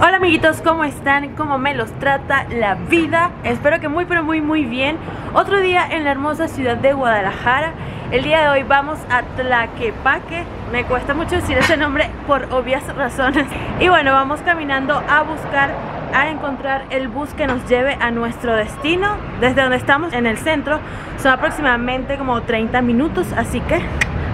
Hola amiguitos, ¿cómo están? ¿Cómo me los trata la vida? Espero que muy pero muy muy bien Otro día en la hermosa ciudad de Guadalajara El día de hoy vamos a Tlaquepaque Me cuesta mucho decir ese nombre por obvias razones Y bueno, vamos caminando a buscar a encontrar el bus que nos lleve a nuestro destino Desde donde estamos en el centro Son aproximadamente como 30 minutos, así que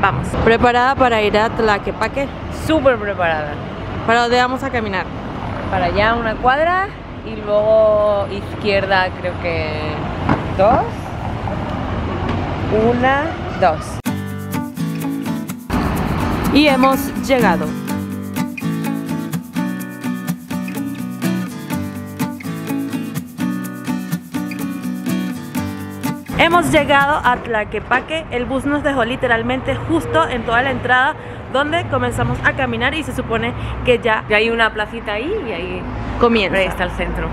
vamos ¿Preparada para ir a Tlaquepaque? Súper preparada ¿Para dónde vamos a caminar? Para allá una cuadra y luego izquierda creo que dos. Una, dos. Y hemos llegado. Hemos llegado a Tlaquepaque, el bus nos dejó literalmente justo en toda la entrada donde comenzamos a caminar y se supone que ya hay una placita ahí y ahí comienza. Ahí está el centro.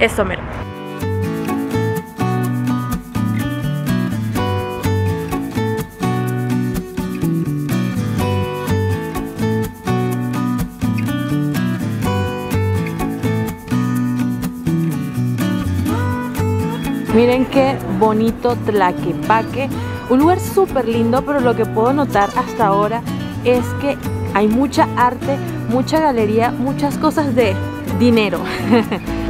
Eso mero. Miren qué bonito Tlaquepaque. Un lugar súper lindo, pero lo que puedo notar hasta ahora es que hay mucha arte, mucha galería, muchas cosas de dinero.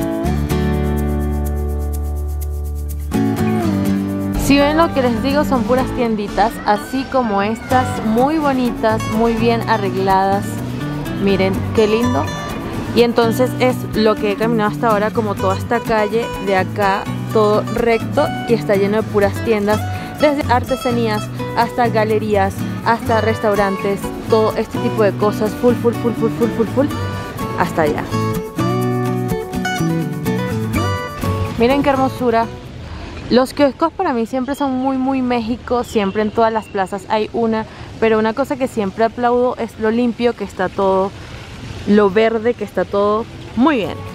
Si ven lo que les digo son puras tienditas, así como estas, muy bonitas, muy bien arregladas. Miren, qué lindo. Y entonces es lo que he caminado hasta ahora, como toda esta calle de acá, todo recto y está lleno de puras tiendas, desde artesanías hasta galerías, hasta restaurantes, todo este tipo de cosas, full, full, full, full, full, full, full, hasta allá. Miren qué hermosura. Los kioscos para mí siempre son muy, muy México, siempre en todas las plazas hay una, pero una cosa que siempre aplaudo es lo limpio que está todo, lo verde que está todo, muy bien.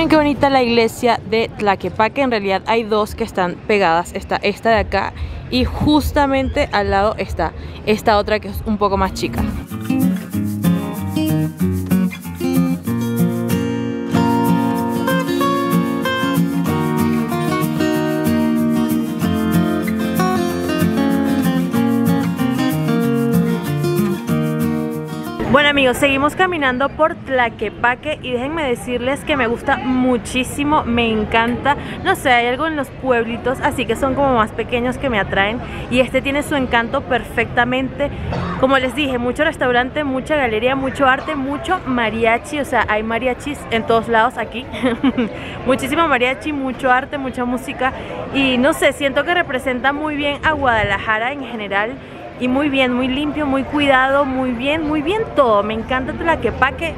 Miren qué bonita la iglesia de Tlaquepaque, en realidad hay dos que están pegadas, está esta de acá y justamente al lado está esta otra que es un poco más chica. Bueno amigos, seguimos caminando por Tlaquepaque y déjenme decirles que me gusta muchísimo, me encanta, no sé, hay algo en los pueblitos, así que son como más pequeños que me atraen y este tiene su encanto perfectamente, como les dije, mucho restaurante, mucha galería, mucho arte, mucho mariachi, o sea, hay mariachis en todos lados aquí, muchísimo mariachi, mucho arte, mucha música y no sé, siento que representa muy bien a Guadalajara en general y muy bien, muy limpio, muy cuidado, muy bien, muy bien todo. Me encanta Tlaquepaque.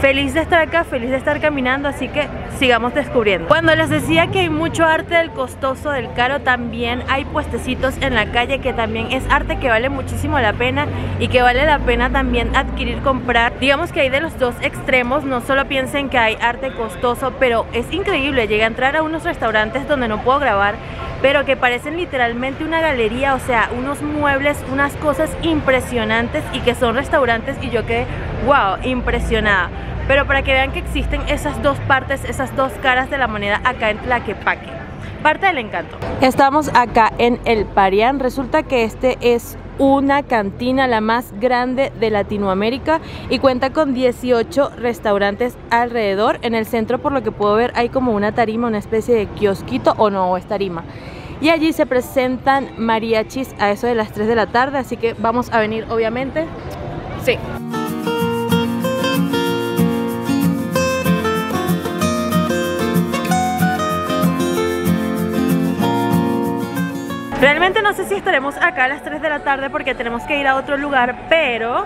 Feliz de estar acá, feliz de estar caminando, así que sigamos descubriendo. Cuando les decía que hay mucho arte del costoso, del caro, también hay puestecitos en la calle que también es arte que vale muchísimo la pena y que vale la pena también adquirir, comprar. Digamos que hay de los dos extremos, no solo piensen que hay arte costoso, pero es increíble, llegué a entrar a unos restaurantes donde no puedo grabar pero que parecen literalmente una galería, o sea, unos muebles, unas cosas impresionantes y que son restaurantes y yo quedé, wow, impresionada. Pero para que vean que existen esas dos partes, esas dos caras de la moneda acá en Tlaquepaque. Parte del encanto. Estamos acá en El Parián. Resulta que este es una cantina la más grande de Latinoamérica y cuenta con 18 restaurantes alrededor. En el centro, por lo que puedo ver, hay como una tarima, una especie de kiosquito o no, es tarima. Y allí se presentan mariachis a eso de las 3 de la tarde, así que vamos a venir obviamente. Sí. Realmente no sé si estaremos acá a las 3 de la tarde porque tenemos que ir a otro lugar, pero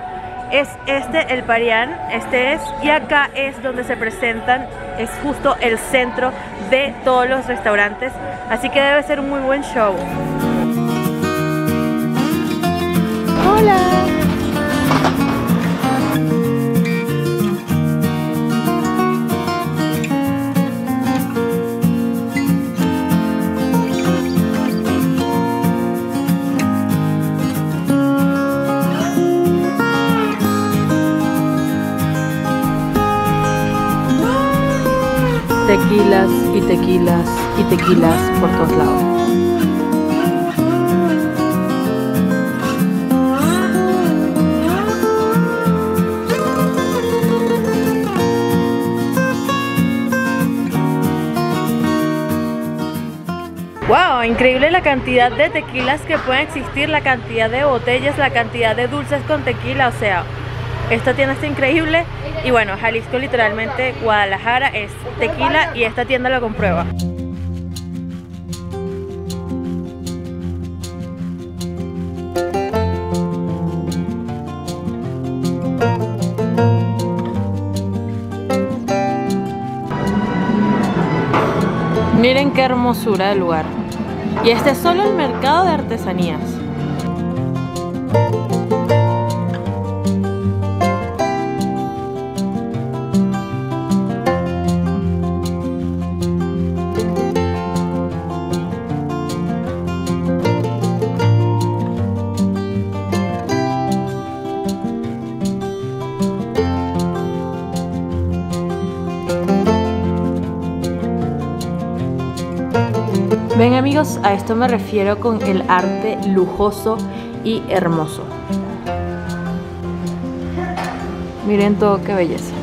es este el Parián, este es, y acá es donde se presentan, es justo el centro de todos los restaurantes, así que debe ser un muy buen show. Hola. Tequilas y tequilas y tequilas por todos lados. Wow, increíble la cantidad de tequilas que pueden existir, la cantidad de botellas, la cantidad de dulces con tequila, o sea, esta tienda está increíble y bueno, Jalisco literalmente, Guadalajara es tequila y esta tienda lo comprueba. Miren qué hermosura el lugar. Y este es solo el mercado de artesanías. A esto me refiero con el arte lujoso y hermoso. Miren todo qué belleza.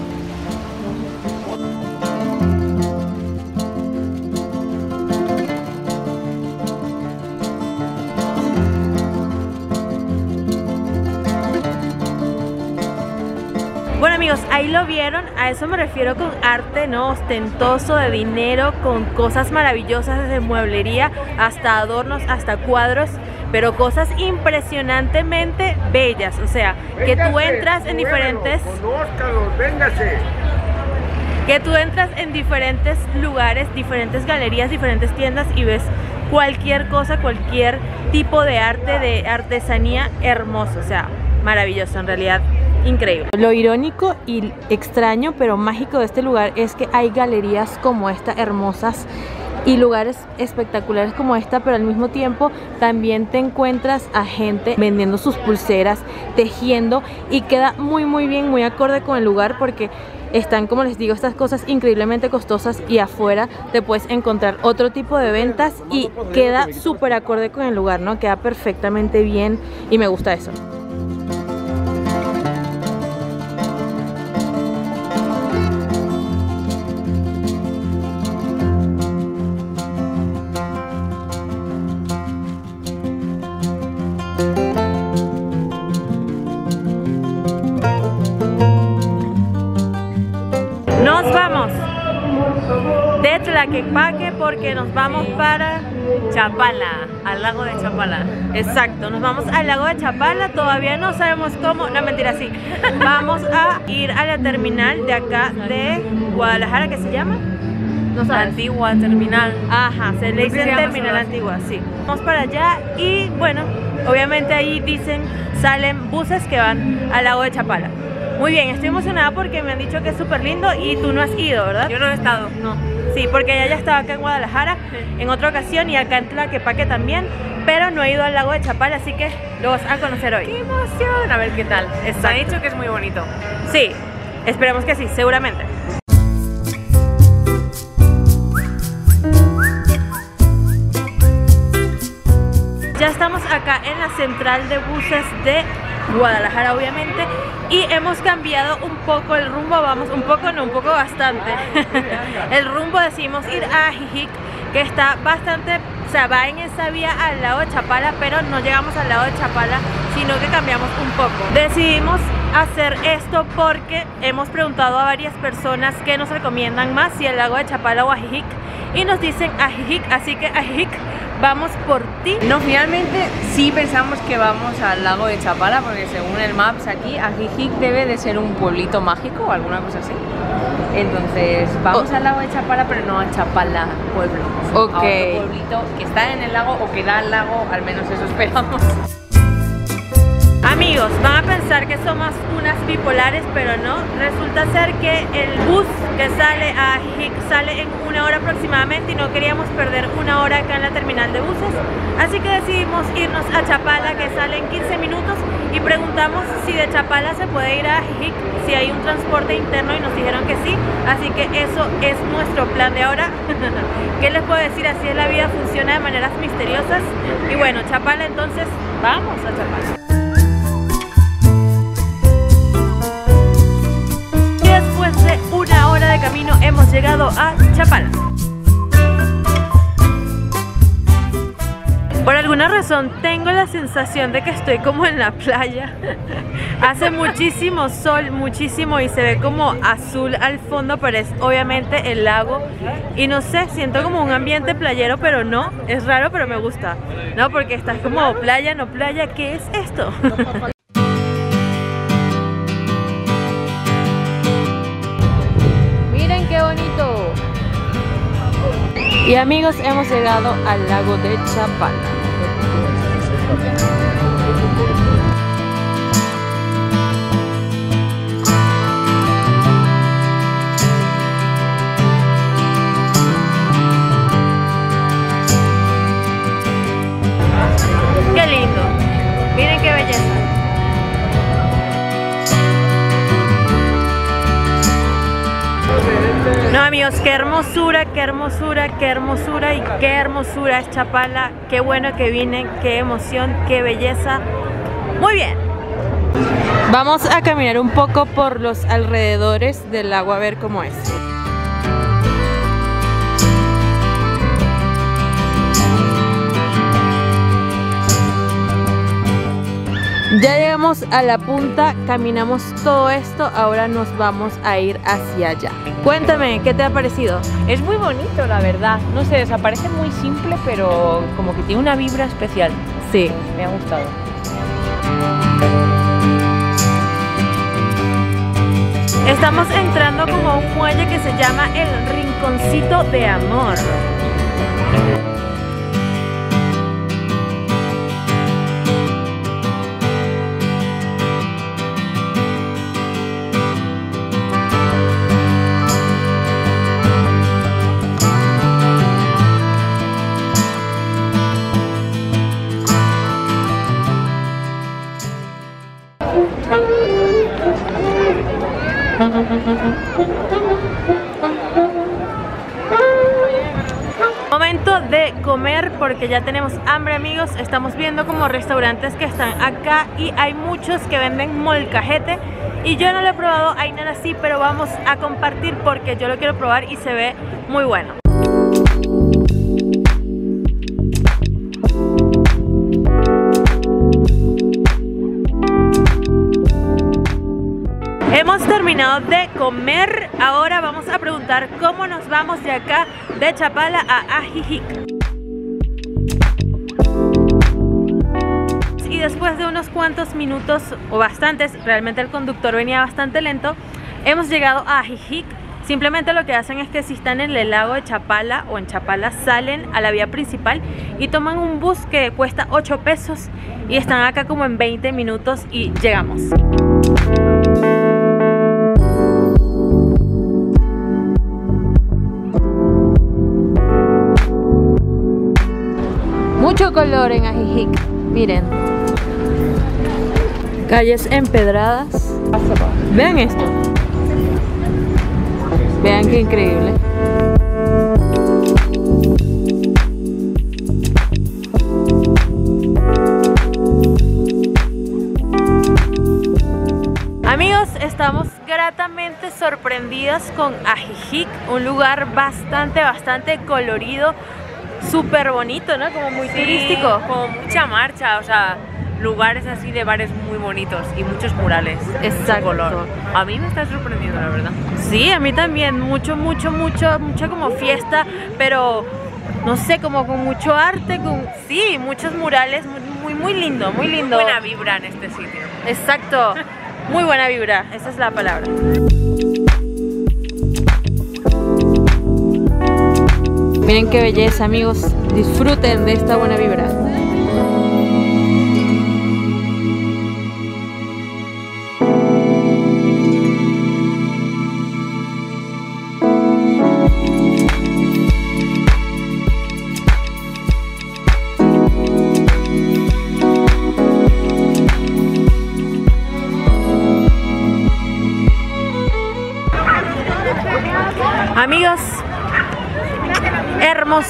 Amigos, ahí lo vieron, a eso me refiero con arte no ostentoso de dinero, con cosas maravillosas desde mueblería hasta adornos, hasta cuadros, pero cosas impresionantemente bellas, o sea, que tú entras en diferentes... véngase. Que tú entras en diferentes lugares, diferentes galerías, diferentes tiendas y ves cualquier cosa, cualquier tipo de arte, de artesanía hermoso, o sea, maravilloso en realidad increíble. Lo irónico y extraño pero mágico de este lugar es que hay galerías como esta hermosas y lugares espectaculares como esta, pero al mismo tiempo también te encuentras a gente vendiendo sus pulseras, tejiendo y queda muy muy bien, muy acorde con el lugar porque están como les digo estas cosas increíblemente costosas y afuera te puedes encontrar otro tipo de ventas y queda súper acorde con el lugar, ¿no? Queda perfectamente bien y me gusta eso. Tlaquepaque porque nos vamos para Chapala, al lago de Chapala. Exacto, nos vamos al lago de Chapala, todavía no sabemos cómo, no mentira, sí. Vamos a ir a la terminal de acá de Guadalajara, ¿qué se llama? No La antigua terminal. Ajá, se le dice terminal antigua, sí. Vamos para allá y bueno, obviamente ahí dicen, salen buses que van al lago de Chapala. Muy bien, estoy emocionada porque me han dicho que es súper lindo y tú no has ido, ¿verdad? Yo no he estado. No. Sí, porque ella ya estaba acá en Guadalajara en otra ocasión y acá en Tlaquepaque también, pero no he ido al lago de Chapala, así que lo vas a conocer ¡Qué hoy. emoción! A ver qué tal. Me Exacto. han dicho que es muy bonito. Sí, esperemos que sí, seguramente. Ya estamos acá en la central de buses de Guadalajara, obviamente, y hemos cambiado un poco el rumbo, vamos, un poco no, un poco bastante. el rumbo decidimos ir a Jijic, que está bastante, o sea, va en esa vía al lado de Chapala, pero no llegamos al lado de Chapala, sino que cambiamos un poco. Decidimos hacer esto porque hemos preguntado a varias personas que nos recomiendan más si el lago de Chapala o Ajijic y nos dicen Ajijic, así que Ajijic, vamos por ti. No, finalmente sí pensamos que vamos al lago de Chapala porque según el Maps aquí, Ajijic debe de ser un pueblito mágico o alguna cosa así. Entonces vamos Oh. al lago de Chapala pero no a Chapala pueblo. sino Ok. A otro pueblito que está en el lago o que da al lago, al menos eso esperamos. Amigos, van a pensar que somos unas bipolares, pero no. Resulta ser que el bus que sale a Hick sale en una hora aproximadamente y no queríamos perder una hora acá en la terminal de buses. Así que decidimos irnos a Chapala, que sale en 15 minutos, y preguntamos si de Chapala se puede ir a Hick, si hay un transporte interno y nos dijeron que sí. Así que eso es nuestro plan de ahora. ¿Qué les puedo decir? Así es la vida, funciona de maneras misteriosas. Y bueno, Chapala entonces, vamos a Chapala. Chapala. Por alguna razón tengo la sensación de que estoy como en la playa. Hace muchísimo sol, muchísimo y se ve como azul al fondo, pero es obviamente el lago. Y no sé, siento como un ambiente playero, pero no, es raro, pero me gusta. No, porque estás como playa, no playa, ¿qué es esto? Y amigos, hemos llegado al lago de Chapala. Amigos, qué hermosura, qué hermosura, qué hermosura y qué hermosura es Chapala. Qué bueno que vine, qué emoción, qué belleza. Muy bien. Vamos a caminar un poco por los alrededores del agua a ver cómo es. Ya llegamos a la punta, caminamos todo esto, ahora nos vamos a ir hacia allá. Cuéntame, ¿qué te ha parecido? Es muy bonito, la verdad. No sé, desaparece muy simple, pero como que tiene una vibra especial. Sí. Me ha gustado. Estamos entrando como a un muelle que se llama el Rinconcito de Amor. Ya tenemos hambre amigos. Estamos viendo como restaurantes que están acá Y hay muchos que venden molcajete. Y yo no lo he probado, hay nada así Pero vamos a compartir porque yo lo quiero probar y se ve muy bueno. Hemos terminado de comer, ahora vamos a preguntar cómo nos vamos de acá de Chapala a Ajijic. Después de unos cuantos minutos, o bastantes, realmente el conductor venía bastante lento, hemos llegado a Ajijic. Simplemente lo que hacen es que si están en el lago de Chapala o en Chapala salen a la vía principal y toman un bus que cuesta 8 pesos y están acá como en 20 minutos y llegamos. Mucho color en Ajijic, miren. Calles empedradas. Vean esto. Vean qué increíble. Amigos, estamos gratamente sorprendidas con Ajijic, un lugar bastante, bastante colorido, súper bonito, ¿no? Como muy turístico. Como mucha marcha, o sea, lugares así de bares muy bonitos y muchos murales. Exacto. color. A mí me está sorprendiendo, la verdad. Sí, a mí también. Mucho, mucho, mucho, mucha como fiesta, pero no sé, como con mucho arte, con sí, muchos murales, muy, muy lindo, muy lindo. Buena vibra en este sitio. Exacto. Muy buena vibra, esa es la palabra. Miren qué belleza amigos, disfruten de esta buena vibra.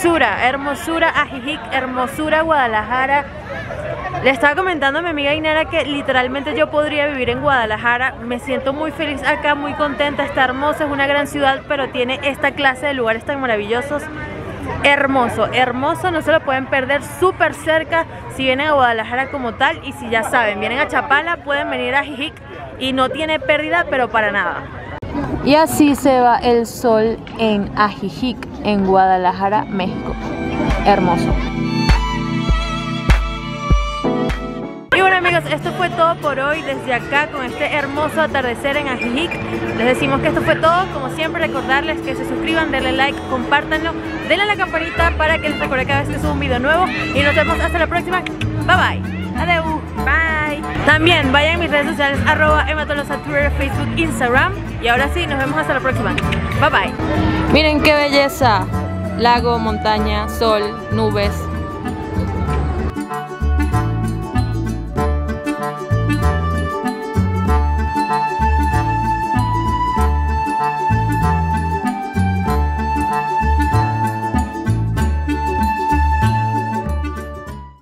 Hermosura, hermosura Ajijic, hermosura Guadalajara. Le estaba comentando a mi amiga Inara que literalmente yo podría vivir en Guadalajara. Me siento muy feliz acá, muy contenta, está hermosa, es una gran ciudad, pero tiene esta clase de lugares tan maravillosos. Hermoso, hermoso, no se lo pueden perder, súper cerca si vienen a Guadalajara como tal y si ya saben, vienen a Chapala, pueden venir a Jijic y no tiene pérdida, pero para nada. Y así se va el sol en Ajijic, en Guadalajara, México. Hermoso. Y bueno amigos, esto fue todo por hoy desde acá con este hermoso atardecer en Ajijic. Les decimos que esto fue todo, como siempre recordarles que se suscriban, denle like, compártanlo, denle a la campanita para que les recuerde cada vez que subo un video nuevo y nos vemos hasta la próxima. Bye bye. Adeu. Bye. También vayan a mis redes sociales arroba Twitter, Facebook, Instagram. Y ahora sí, nos vemos hasta la próxima. Bye bye. Miren qué belleza. Lago, montaña, sol, nubes.